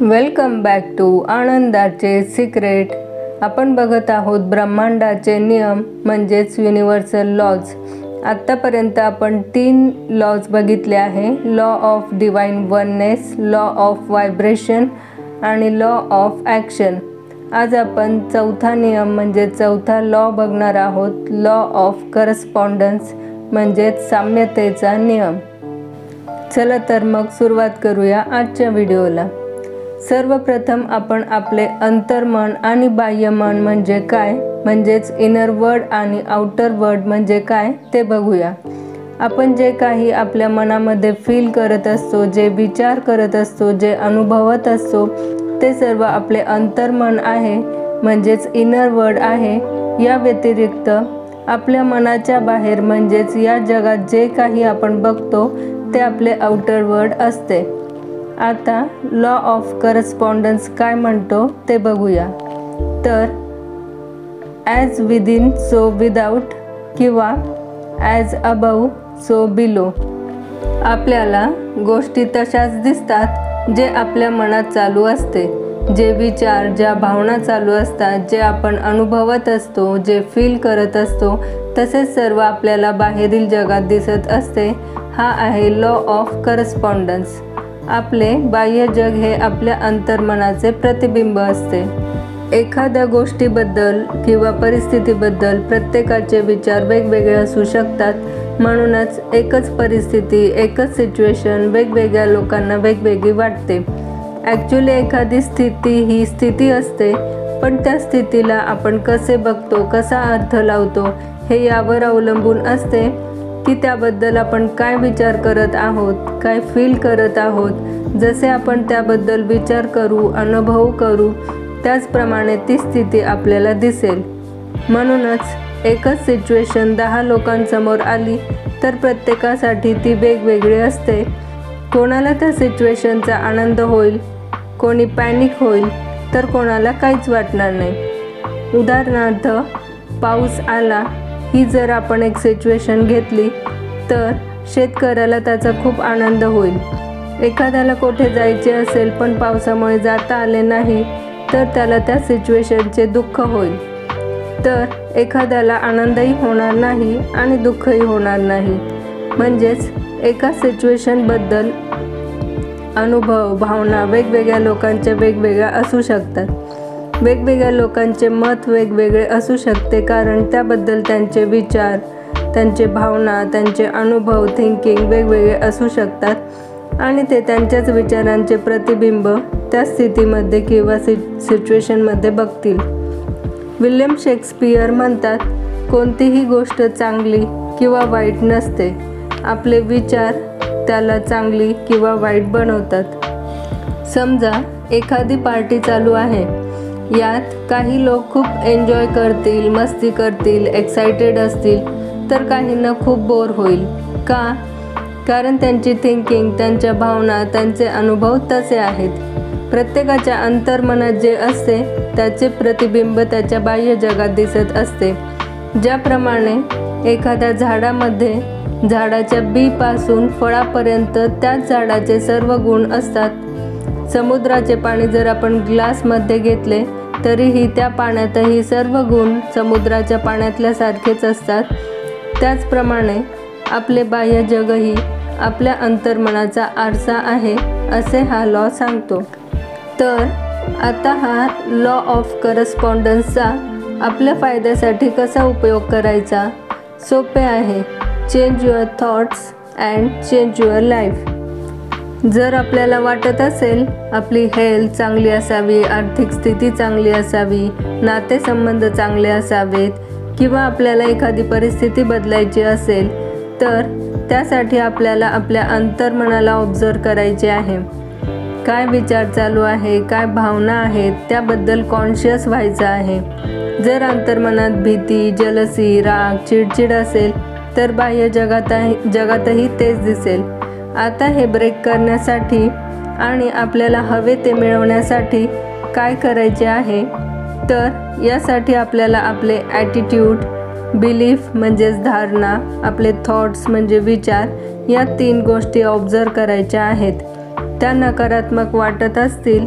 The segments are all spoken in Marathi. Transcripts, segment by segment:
वेलकम बॅक टू आनंदाचे सिक्रेट आपण बघत आहोत ब्रह्मांडाचे नियम म्हणजेच युनिव्हर्सल लॉज आत्तापर्यंत आपण तीन लॉज बघितले आहे. Law of divine oneness law of vibration आणि लॉ ऑफ ॲक्शन आज आपण चौथा नियम म्हणजे चौथा लॉ बघणार आहोत. लॉ ऑफ करस्पॉन्डन्स म्हणजेच साम्यतेचा नियम. चला तर मग सुरुवात करूया आजच्या व्हिडिओला सर्वप्रथम आपण आपले अंतर्मन आणि बाह्यमन म्हणजे काय? म्हणजेच इनर वर्ड आणि आउटर वर्ड म्हणजे काय? ते बघूया. आपण जे काही आपल्या मनामध्ये फील करत असतो जे विचार करत असतो जे अनुभवत असतो ते सर्व आपले अंतर्मन आहे म्हणजेच इनर वर्ड आहे. या व्यतिरिक्त आपल्या मनाच्या बाहेर म्हणजेच या जगात जे काही आपण बघतो ते आपले आउटर वर्ड असते. आता लॉ ऑफ करस्पॉन्डन्स काय म्हणतो ते बघूया. तर ॲज विदिन सो विदाऊट किंवा ॲज अबव सो बिलो आपल्याला गोष्टी तशाच दिसतात जे आपल्या मनात चालू असते. जे विचार ज्या भावना चालू असतात जे आपण अनुभवत असतो जे फील करत असतो तसेच सर्व आपल्याला बाहेरील जगात दिसत असते. हा आहे लॉ ऑफ करस्पॉन्डन्स आपले बाह्य जग हे आपल्या अंतर्मनाचे प्रतिबिंब असते. एखाद्या गोष्टीबद्दल किंवा परिस्थितीबद्दल प्रत्येकाचे विचार वेगवेगळे असू शकतात. म्हणूनच एकच परिस्थिती एकच सिच्युएशन वेगवेगळ्या लोकांना वेगवेगळी वाटते. ॲक्च्युली एखादी स्थिती ही स्थिती असते पण त्या स्थितीला आपण कसे बघतो कसा अर्थ लावतो हे यावर अवलंबून असते. की त्याबद्दल आपण काय विचार करत आहोत काय फील करत आहोत जसे आपण त्याबद्दल विचार करू अनुभव करू त्याचप्रमाणे ती स्थिती आपल्याला दिसेल. म्हणूनच एकच सिच्युएशन दहा लोकांसमोर आली तर प्रत्येकासाठी ती वेगवेगळी असते. कोणाला त्या सिच्युएशनचा आनंद होईल कोणी पॅनिक होईल तर कोणाला काहीच वाटणार नाही. उदाहरणार्थ पाऊस आला ही जर आपण एक सिच्युएशन घेतली तर शेतकऱ्याला त्याचा खूप आनंद होईल. एखाद्याला कुठे जायचे असेल पण पावसामुळे जाता आले नाही तर त्याला त्या सिच्युएशनचे दुःख होईल. तर एखाद्याला आनंदही होणार नाही आणि दुःखही होणार नाही. म्हणजेच एका सिच्युएशनबद्दल अनुभव भावना वेगवेगळ्या लोकांच्या वेगवेगळ्या असू शकतात. वेगवेगळ्या लोकांचे मत वेगवेगळे असू शकते कारण त्याबद्दल त्यांचे विचार त्यांचे भावना त्यांचे अनुभव थिंकिंग वेगवेगळे असू शकतात. आणि ते त्यांच्याच विचारांचे प्रतिबिंब त्या स्थितीमध्ये किंवा सि सिच्युएशनमध्ये बघतील. विल्यम शेक्सपियर म्हणतात कोणतीही गोष्ट चांगली किंवा वाईट नसते. आपले विचार त्याला चांगली किंवा वाईट बनवतात. समजा एखादी पार्टी चालू आहे. यात काही लोक खूप एन्जॉय करतील मस्ती करतील एक्सायटेड असतील तर काहींना खूप बोर होईल. का? कारण त्यांची थिंकिंग त्यांच्या भावना त्यांचे अनुभव तसे आहेत. प्रत्येकाच्या अंतर्मनात जे असते त्याचे प्रतिबिंब त्याच्या बाह्य जगात दिसत असते. ज्याप्रमाणे एखाद्या झाडामध्ये झाडाच्या बीपासून फळापर्यंत त्याच झाडाचे सर्व गुण असतात. समुद्राचे पाणी जर आपण ग्लासमध्ये घेतले तरीही त्या पाण्यातही सर्व गुण समुद्राच्या पाण्यातल्यासारखेच असतात. त्याचप्रमाणे आपले बाह्य जगही आपल्या अंतर्मनाचा आरसा आहे असे हा लॉ सांगतो. तर आता हा लॉ ऑफ करस्पॉन्डन्सचा आपल्या फायद्यासाठी कसा उपयोग करायचा? सोपे आहे. Change your thoughts and change your life जर आपल्याला वाटत असेल आपली हेल्थ चांगली असावी आर्थिक स्थिती चांगली असावी नातेसंबंध चांगले असावेत किंवा आपल्याला एखादी परिस्थिती बदलायची असेल तर त्यासाठी आपल्याला आपल्या अंतर्मनाला ऑब्झर्व करायचे आहे. काय विचार चालू आहे काय भावना आहेत त्याबद्दल कॉन्शियस व्हायचं आहे. जर अंतर्मनात भीती जलसी राग चिडचिड असेल तर बाह्य जगातही जगातही तेच दिसेल. आता हे ब्रेक करण्यासाठी आणि आपल्याला हवे ते मिळवण्यासाठी काय करायचे आहे? तर यासाठी आपल्याला आपले ॲटिट्यूड बिलीफ म्हणजेच धारणा आपले थॉट्स म्हणजे विचार या तीन गोष्टी ऑब्झर्व करायच्या आहेत. त्या नकारात्मक वाटत असतील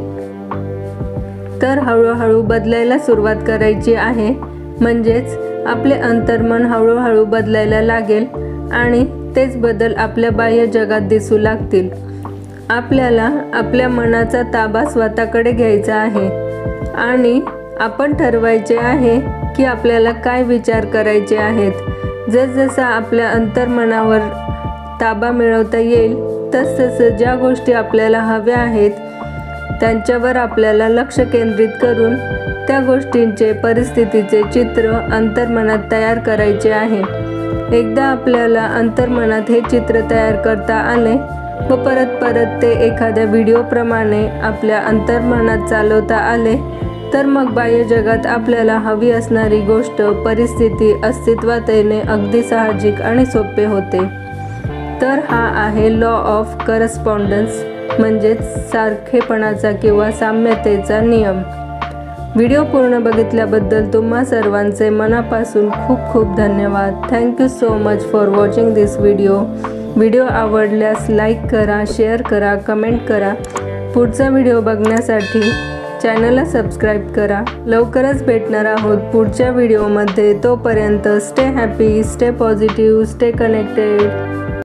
तर हळूहळू बदलायला सुरुवात करायची आहे. म्हणजेच आपले अंतर्मन हळूहळू बदलायला लागेल आणि तेच बदल आपल्या बाह्य जगात दिसू लागतील. आपल्याला आपल्या मनाचा ताबा स्वतःकडे घ्यायचा आहे. आणि आपण ठरवायचे आहे की आपल्याला काय विचार करायचे आहेत. जसजसा आपल्या अंतर्मनावर ताबा मिळवता येईल तसतसं ज्या गोष्टी आपल्याला हव्या आहेत त्यांच्यावर आपल्याला लक्ष केंद्रित करून त्या गोष्टींचे परिस्थितीचे चित्र अंतर्मनात तयार करायचे आहे. एकदा आपल्याला अंतर्मनात हे चित्र तयार करता आले व परत परत ते एखाद्या व्हिडिओप्रमाणे आपल्या अंतर्मनात चालवता आले तर मग बाह्य जगात आपल्याला हवी असणारी गोष्ट परिस्थिती अस्तित्वात येणे अगदी साहजिक आणि सोपे होते. तर हा आहे लॉ ऑफ करस्पॉन्डन्स म्हणजेच सारखेपणाचा किंवा साम्यतेचा नियम. व्हिडिओ पूर्ण बघितल्याबद्दल तुम्हा सर्वांचे मनापासून खूप खूप धन्यवाद. Thank you so much for watching this video video आवडल्यास लाईक करा शेअर करा कमेंट करा. पुढचा व्हिडिओ बघण्यासाठी चॅनलला सबस्क्राईब करा. लवकरच भेटणार आहोत पुढच्या व्हिडिओमध्ये. तोपर्यंत stay happy stay positive stay connected